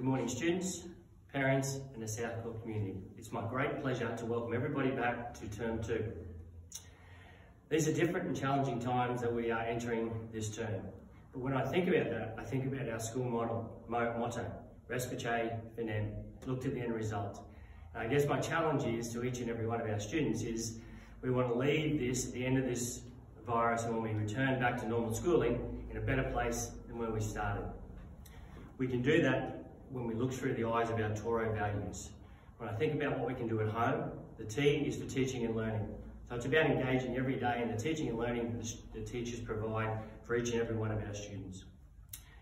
Good morning students, parents and the Southport community. It's my great pleasure to welcome everybody back to term two. These are different and challenging times that we are entering this term. But when I think about that, I think about our school model, motto, Respice Finem, look to the end result. And I guess my challenge is to each and every one of our students is we want to leave this at the end of this virus and when we return back to normal schooling in a better place than where we started. We can do that when we look through the eyes of our Toro values. When I think about what we can do at home, the T is for teaching and learning. So it's about engaging every day in the teaching and learning that the teachers provide for each and every one of our students.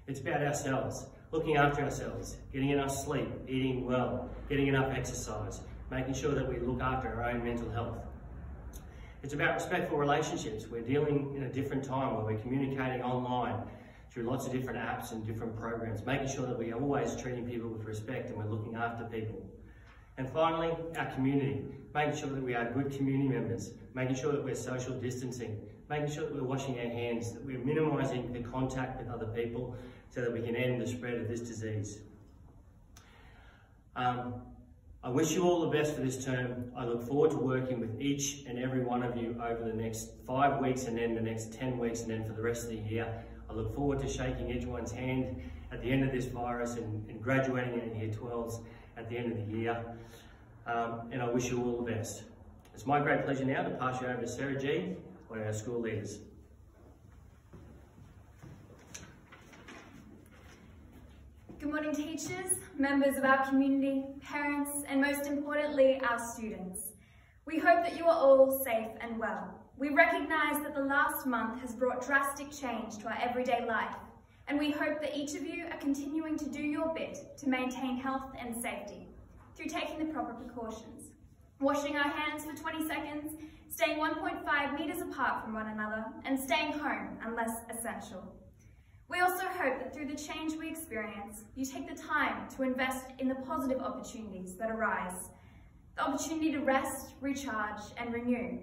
It's about ourselves, looking after ourselves, getting enough sleep, eating well, getting enough exercise, making sure that we look after our own mental health. It's about respectful relationships. We're dealing in a different time where we're communicating online through lots of different apps and different programs, making sure that we are always treating people with respect and we're looking after people. And finally, our community, making sure that we are good community members, making sure that we're social distancing, making sure that we're washing our hands, that we're minimising the contact with other people so that we can end the spread of this disease. Um, I wish you all the best for this term. I look forward to working with each and every one of you over the next five weeks and then the next 10 weeks and then for the rest of the year. I look forward to shaking everyone's hand at the end of this virus and, and graduating in Year 12s at the end of the year. Um, and I wish you all the best. It's my great pleasure now to pass you over to Sarah G, one of our school leaders. Good morning teachers, members of our community, parents and most importantly our students. We hope that you are all safe and well. We recognise that the last month has brought drastic change to our everyday life and we hope that each of you are continuing to do your bit to maintain health and safety through taking the proper precautions. Washing our hands for 20 seconds, staying 1.5 metres apart from one another, and staying home unless essential. We also hope that through the change we experience, you take the time to invest in the positive opportunities that arise. The opportunity to rest, recharge, and renew.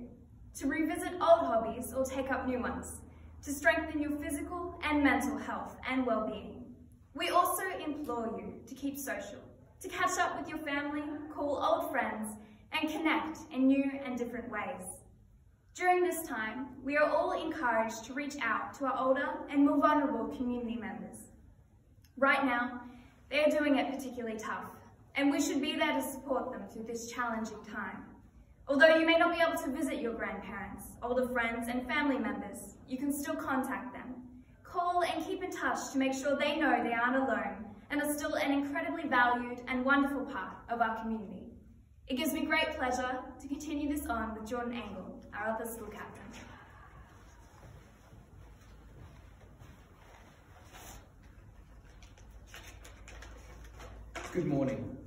To revisit old hobbies or take up new ones. To strengthen your physical and mental health and well-being. We also implore you to keep social to catch up with your family, call old friends, and connect in new and different ways. During this time, we are all encouraged to reach out to our older and more vulnerable community members. Right now, they are doing it particularly tough, and we should be there to support them through this challenging time. Although you may not be able to visit your grandparents, older friends, and family members, you can still contact them. Call and keep in touch to make sure they know they aren't alone and are still an incredibly valued and wonderful part of our community. It gives me great pleasure to continue this on with Jordan Angle, our other school captain. Good morning.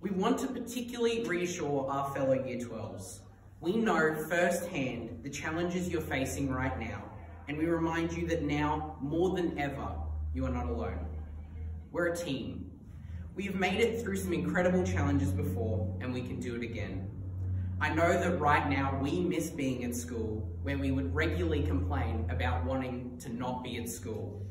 We want to particularly reassure our fellow Year 12s. We know firsthand the challenges you're facing right now, and we remind you that now, more than ever, you are not alone. We're a team. We've made it through some incredible challenges before and we can do it again. I know that right now we miss being at school where we would regularly complain about wanting to not be at school.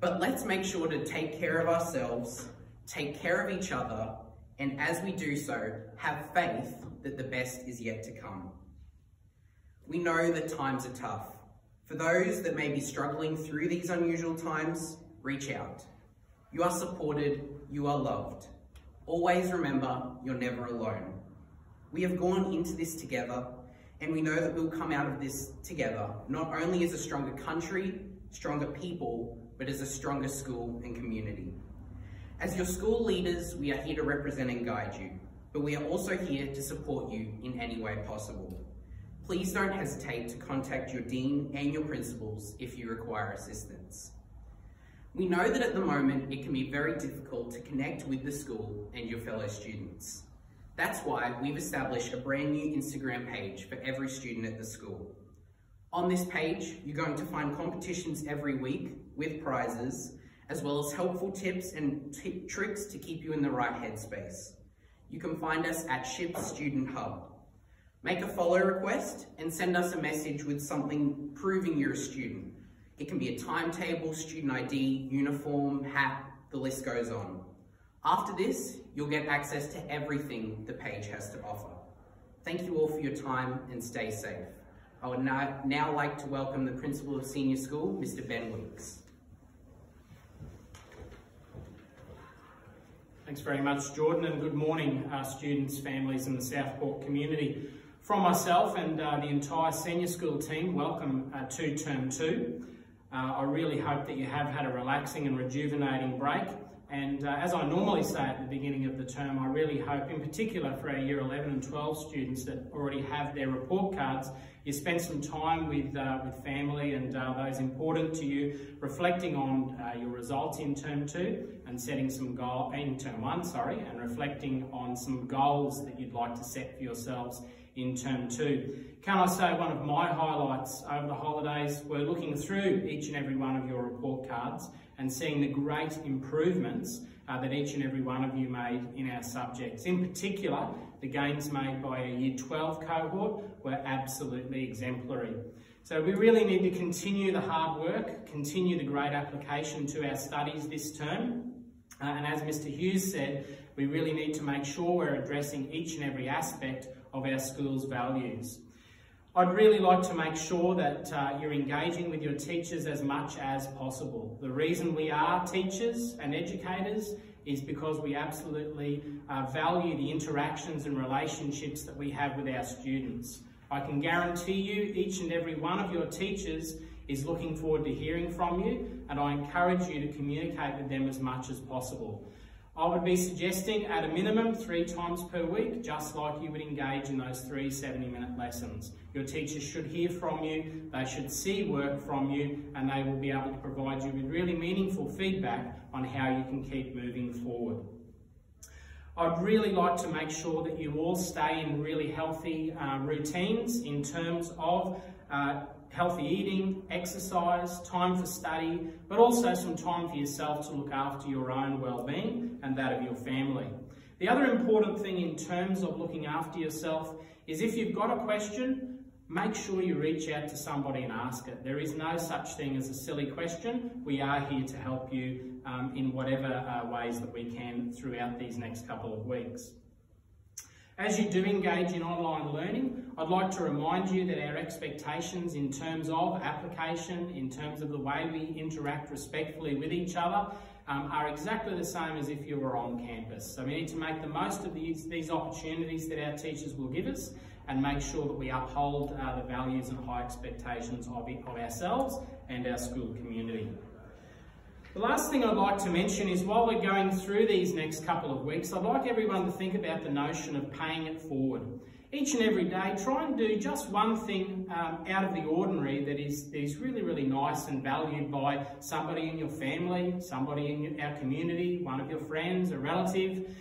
But let's make sure to take care of ourselves, take care of each other, and as we do so, have faith that the best is yet to come. We know that times are tough. For those that may be struggling through these unusual times, reach out. You are supported, you are loved. Always remember, you're never alone. We have gone into this together, and we know that we'll come out of this together, not only as a stronger country, stronger people, but as a stronger school and community. As your school leaders, we are here to represent and guide you, but we are also here to support you in any way possible. Please don't hesitate to contact your dean and your principals if you require assistance. We know that at the moment it can be very difficult to connect with the school and your fellow students. That's why we've established a brand new Instagram page for every student at the school. On this page, you're going to find competitions every week with prizes, as well as helpful tips and tricks to keep you in the right headspace. You can find us at SHIP Student Hub. Make a follow request and send us a message with something proving you're a student. It can be a timetable, student ID, uniform, hat, the list goes on. After this, you'll get access to everything the page has to offer. Thank you all for your time and stay safe. I would now, now like to welcome the Principal of Senior School, Mr. Ben Weeks. Thanks very much, Jordan, and good morning, uh, students, families, and the Southport community. From myself and uh, the entire senior school team, welcome uh, to Term 2. Uh, I really hope that you have had a relaxing and rejuvenating break. And uh, as I normally say at the beginning of the term, I really hope, in particular for our Year 11 and 12 students that already have their report cards, you spend some time with, uh, with family and uh, those important to you, reflecting on uh, your results in Term 2 and setting some goal in Term 1, sorry, and reflecting on some goals that you'd like to set for yourselves in term two. Can I say one of my highlights over the holidays were looking through each and every one of your report cards and seeing the great improvements uh, that each and every one of you made in our subjects. In particular, the gains made by a Year 12 cohort were absolutely exemplary. So we really need to continue the hard work, continue the great application to our studies this term. Uh, and as Mr Hughes said, we really need to make sure we're addressing each and every aspect of our school's values. I'd really like to make sure that uh, you're engaging with your teachers as much as possible. The reason we are teachers and educators is because we absolutely uh, value the interactions and relationships that we have with our students. I can guarantee you each and every one of your teachers is looking forward to hearing from you and I encourage you to communicate with them as much as possible. I would be suggesting at a minimum three times per week, just like you would engage in those three 70-minute lessons. Your teachers should hear from you, they should see work from you, and they will be able to provide you with really meaningful feedback on how you can keep moving forward. I'd really like to make sure that you all stay in really healthy uh, routines in terms of uh, healthy eating, exercise, time for study, but also some time for yourself to look after your own well-being and that of your family. The other important thing in terms of looking after yourself is if you've got a question, make sure you reach out to somebody and ask it. There is no such thing as a silly question. We are here to help you um, in whatever uh, ways that we can throughout these next couple of weeks. As you do engage in online learning, I'd like to remind you that our expectations in terms of application, in terms of the way we interact respectfully with each other, um, are exactly the same as if you were on campus. So we need to make the most of these, these opportunities that our teachers will give us and make sure that we uphold uh, the values and high expectations of, of ourselves and our school community. The last thing I'd like to mention is while we're going through these next couple of weeks, I'd like everyone to think about the notion of paying it forward. Each and every day, try and do just one thing um, out of the ordinary that is, that is really, really nice and valued by somebody in your family, somebody in your, our community, one of your friends, a relative.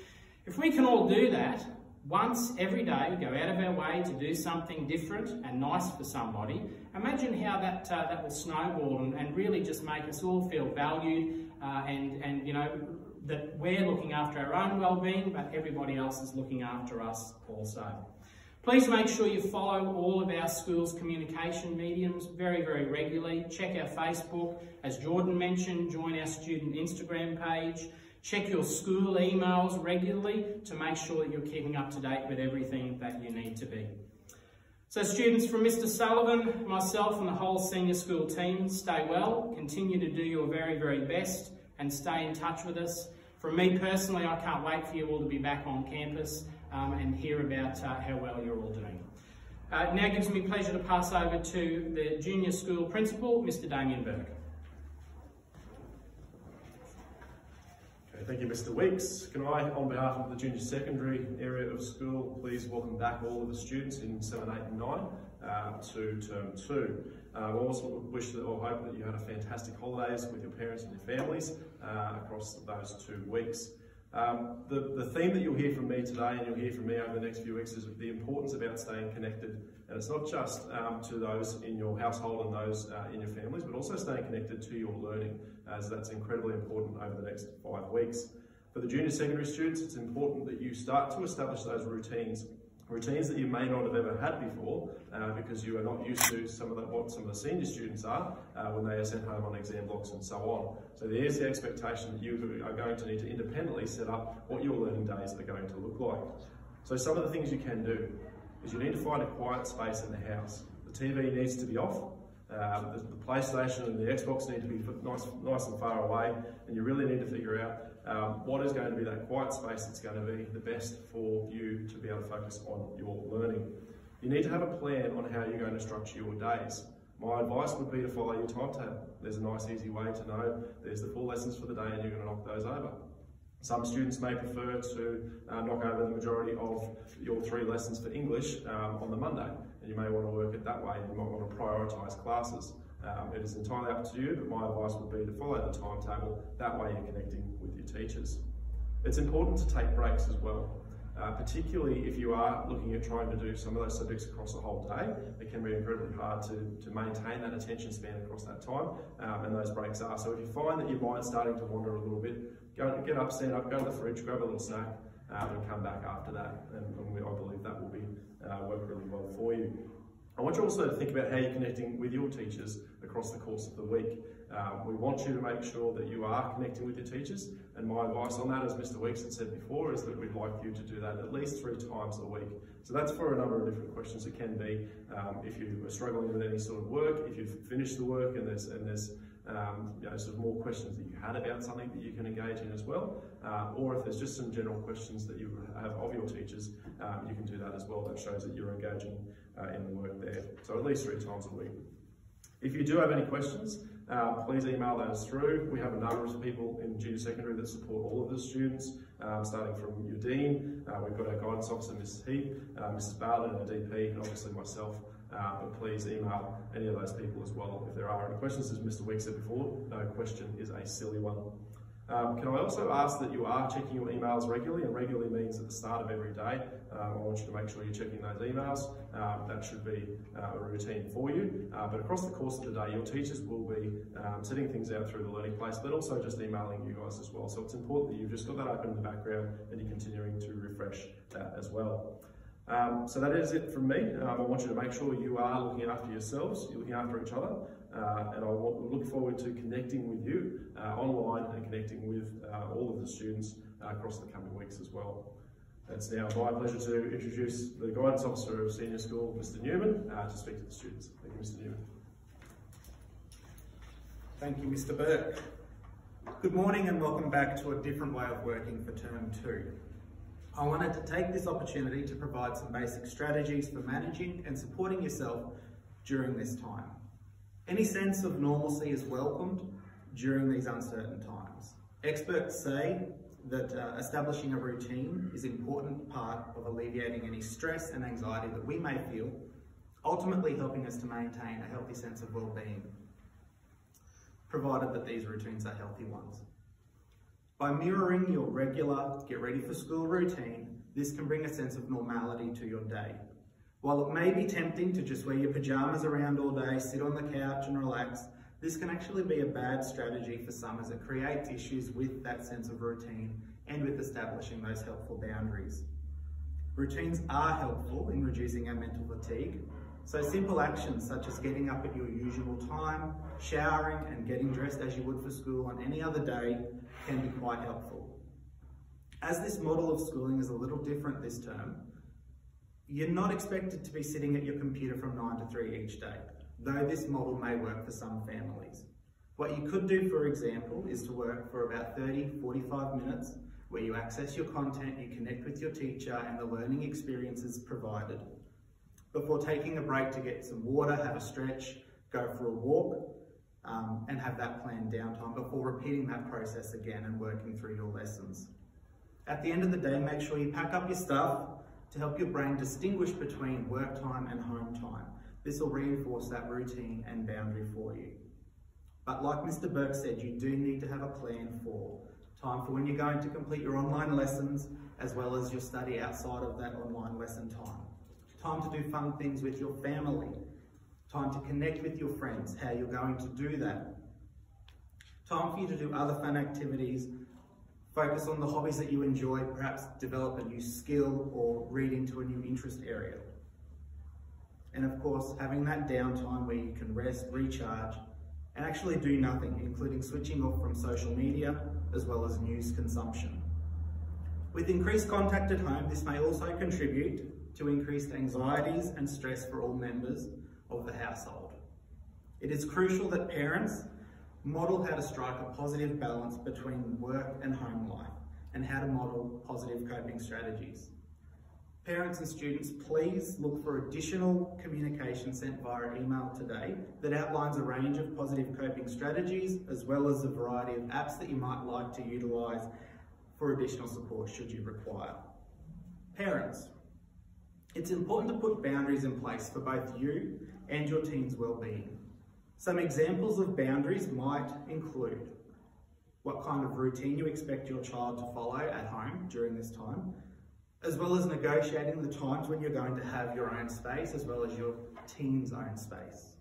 If we can all do that, once every day, we go out of our way to do something different and nice for somebody. Imagine how that uh, that will snowball and, and, really just make us all feel valued uh, and and you know that we're looking after our own well-being, but everybody else is looking after us also. Please make sure you follow all of our school's communication mediums very, very regularly. Check our Facebook. As Jordan mentioned, join our student Instagram page. Check your school emails regularly to make sure that you're keeping up to date with everything that you need to be. So students, from Mr Sullivan, myself and the whole senior school team, stay well, continue to do your very, very best and stay in touch with us. From me personally, I can't wait for you all to be back on campus um, and hear about uh, how well you're all doing. Uh, now gives me pleasure to pass over to the junior school principal, Mr Damien Burke. Thank you, Mr Weeks. Can I, on behalf of the junior secondary area of school, please welcome back all of the students in 7, 8 and 9 uh, to term 2. Uh, I also wish that, or hope that you had a fantastic holidays with your parents and your families uh, across those two weeks. Um, the, the theme that you'll hear from me today and you'll hear from me over the next few weeks is the importance about staying connected. And it's not just um, to those in your household and those uh, in your families, but also staying connected to your learning, as that's incredibly important over the next five weeks. For the junior secondary students, it's important that you start to establish those routines routines that you may not have ever had before uh, because you are not used to some of the, what some of the senior students are uh, when they are sent home on exam blocks and so on. So there's the expectation that you are going to need to independently set up what your learning days are going to look like. So some of the things you can do is you need to find a quiet space in the house. The TV needs to be off, um, the, the, PlayStation and the Xbox need to be nice, nice and far away, and you really need to figure out um, what is going to be that quiet space that's going to be the best for you to be able to focus on your learning. You need to have a plan on how you're going to structure your days. My advice would be to follow your timetable. There's a nice easy way to know there's the four lessons for the day and you're going to knock those over. Some students may prefer to uh, knock over the majority of your three lessons for English um, on the Monday, and you may want to work it that way. You might want to prioritise classes. Um, it is entirely up to you, but my advice would be to follow the timetable. That way you're connecting with your teachers. It's important to take breaks as well. Uh, particularly if you are looking at trying to do some of those subjects across the whole day, it can be incredibly hard to, to maintain that attention span across that time, um, and those breaks are. So if you find that your mind's starting to wander a little bit, go get up, stand up, go to the fridge, grab a little snack, um, and come back after that. And, and we, I believe that will be uh, work really well for you. I want you also to think about how you're connecting with your teachers across the course of the week. Um, we want you to make sure that you are connecting with your teachers, and my advice on that, as Mr Weeks had said before, is that we'd like you to do that at least three times a week. So that's for a number of different questions. It can be um, if you are struggling with any sort of work, if you've finished the work and there's, and there's um, you know, sort of more questions that you had about something that you can engage in as well, uh, or if there's just some general questions that you have of your teachers, um, you can do that as well. That shows that you're engaging uh, in the work there. So at least three times a week. If you do have any questions, uh, please email those through. We have a number of people in junior secondary that support all of the students, um, starting from your dean. Uh, we've got our guidance officer, Mrs. Heath, uh, Mrs. Bartlett, and our DP, and obviously myself. Uh, but please email any of those people as well if there are any questions. As Mr. Weeks said before, no question is a silly one. Um, can I also ask that you are checking your emails regularly, and regularly means at the start of every day. Um, I want you to make sure you're checking those emails. Um, that should be uh, a routine for you. Uh, but across the course of the day, your teachers will be um, setting things out through the learning place, but also just emailing you guys as well. So it's important that you've just got that open in the background and you're continuing to refresh that as well. Um, so that is it from me. Um, I want you to make sure you are looking after yourselves, you're looking after each other, uh, and I look forward to connecting with you uh, online and connecting with uh, all of the students uh, across the coming weeks as well. It's now my pleasure to introduce the Guidance Officer of Senior School, Mr Newman, uh, to speak to the students. Thank you, Mr Newman. Thank you, Mr Burke. Good morning and welcome back to a different way of working for term two. I wanted to take this opportunity to provide some basic strategies for managing and supporting yourself during this time. Any sense of normalcy is welcomed during these uncertain times. Experts say that uh, establishing a routine is an important part of alleviating any stress and anxiety that we may feel, ultimately helping us to maintain a healthy sense of well-being, provided that these routines are healthy ones. By mirroring your regular get ready for school routine, this can bring a sense of normality to your day. While it may be tempting to just wear your pajamas around all day, sit on the couch and relax, this can actually be a bad strategy for some as it creates issues with that sense of routine and with establishing those helpful boundaries. Routines are helpful in reducing our mental fatigue, so simple actions such as getting up at your usual time, showering and getting dressed as you would for school on any other day can be quite helpful. As this model of schooling is a little different this term, you're not expected to be sitting at your computer from 9 to 3 each day, though this model may work for some families. What you could do, for example, is to work for about 30, 45 minutes where you access your content, you connect with your teacher and the learning experiences provided before taking a break to get some water, have a stretch, go for a walk, um, and have that planned downtime before repeating that process again and working through your lessons. At the end of the day, make sure you pack up your stuff to help your brain distinguish between work time and home time. This will reinforce that routine and boundary for you. But like Mr. Burke said, you do need to have a plan for time for when you're going to complete your online lessons as well as your study outside of that online lesson time time to do fun things with your family, time to connect with your friends, how you're going to do that, time for you to do other fun activities Focus on the hobbies that you enjoy, perhaps develop a new skill or read into a new interest area. And of course, having that downtime where you can rest, recharge, and actually do nothing, including switching off from social media as well as news consumption. With increased contact at home, this may also contribute to increased anxieties and stress for all members of the household. It is crucial that parents model how to strike a positive balance between work and home life and how to model positive coping strategies. Parents and students, please look for additional communication sent via email today that outlines a range of positive coping strategies as well as a variety of apps that you might like to utilise for additional support should you require. Parents, it's important to put boundaries in place for both you and your team's well-being. Some examples of boundaries might include what kind of routine you expect your child to follow at home during this time, as well as negotiating the times when you're going to have your own space as well as your teen's own space.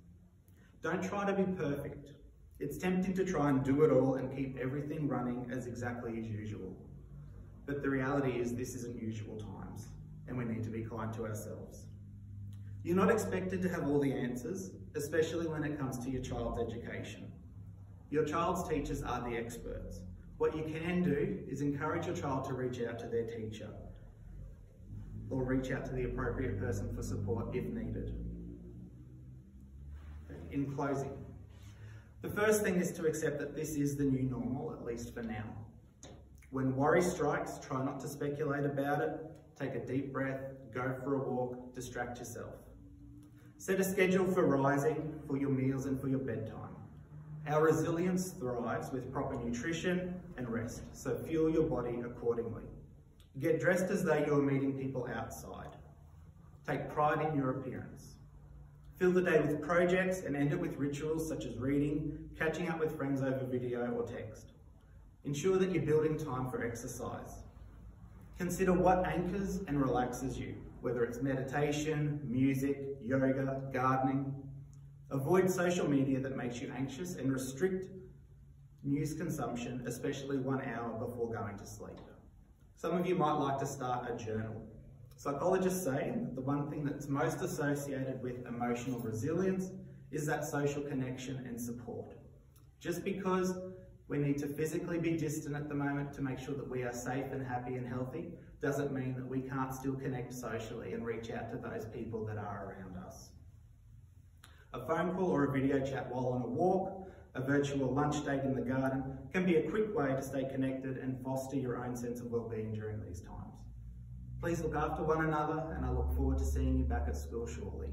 Don't try to be perfect. It's tempting to try and do it all and keep everything running as exactly as usual. But the reality is this isn't usual times and we need to be kind to ourselves. You're not expected to have all the answers, especially when it comes to your child's education. Your child's teachers are the experts. What you can do is encourage your child to reach out to their teacher or reach out to the appropriate person for support if needed. In closing, the first thing is to accept that this is the new normal, at least for now. When worry strikes, try not to speculate about it, take a deep breath, go for a walk, distract yourself. Set a schedule for rising, for your meals and for your bedtime. Our resilience thrives with proper nutrition and rest, so fuel your body accordingly. Get dressed as though you're meeting people outside. Take pride in your appearance. Fill the day with projects and end it with rituals such as reading, catching up with friends over video or text. Ensure that you're building time for exercise. Consider what anchors and relaxes you, whether it's meditation, music, yoga, gardening. Avoid social media that makes you anxious and restrict news consumption, especially one hour before going to sleep. Some of you might like to start a journal. Psychologists say that the one thing that's most associated with emotional resilience is that social connection and support. Just because we need to physically be distant at the moment to make sure that we are safe and happy and healthy doesn't mean that we can't still connect socially and reach out to those people that are around us. A phone call or a video chat while on a walk, a virtual lunch date in the garden can be a quick way to stay connected and foster your own sense of well-being during these times. Please look after one another and I look forward to seeing you back at school shortly.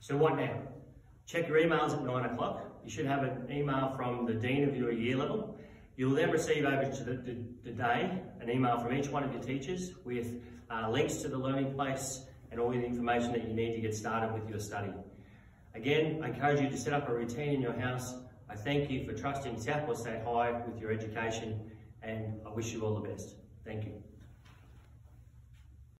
So what now? Check your emails at nine o'clock. You should have an email from the Dean of your year level. You'll then receive over to the, the, day an email from each one of your teachers with uh, links to the learning place and all the information that you need to get started with your study. Again, I encourage you to set up a routine in your house. I thank you for trusting Southport State High with your education and I wish you all the best. Thank you.